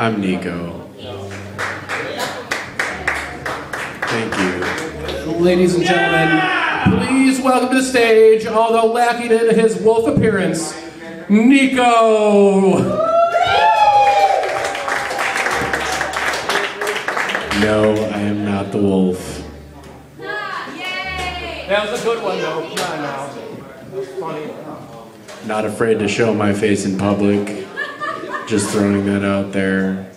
I'm Nico. Thank you. Ladies and gentlemen, please welcome to the stage, although lacking in his wolf appearance, Nico! No, I am not the wolf. That was a good one, though. Come on now. That was funny. Not afraid to show my face in public. Just throwing that out there.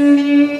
Música